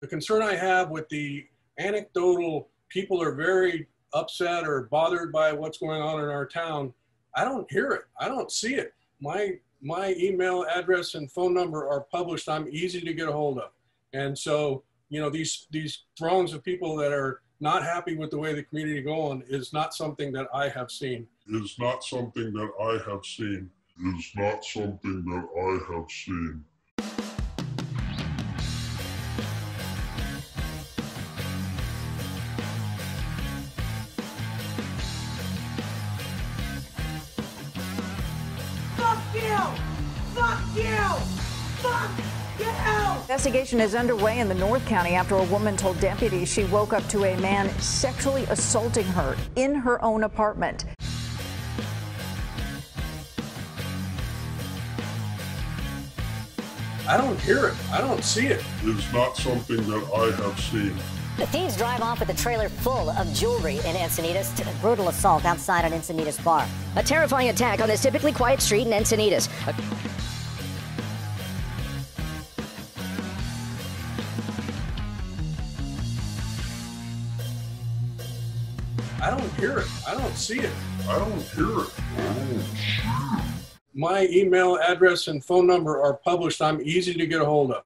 The concern I have with the anecdotal people are very upset or bothered by what's going on in our town. I don't hear it. I don't see it. My my email address and phone number are published. I'm easy to get a hold of. And so, you know, these these throngs of people that are not happy with the way the community going is not something that I have seen. Is not something that I have seen. Is not something that I have seen. You! Fuck you! Fuck you! Investigation is underway in the North County after a woman told deputies she woke up to a man sexually assaulting her in her own apartment. I don't hear it. I don't see it. it. Is not something that I have seen. The thieves drive off with a trailer full of jewelry in Encinitas. To a brutal assault outside an Encinitas bar. A terrifying attack on this typically quiet street in Encinitas. A- I don't hear it. I don't see it. I don't hear it. I it. My email address and phone number are published. I'm easy to get a hold of.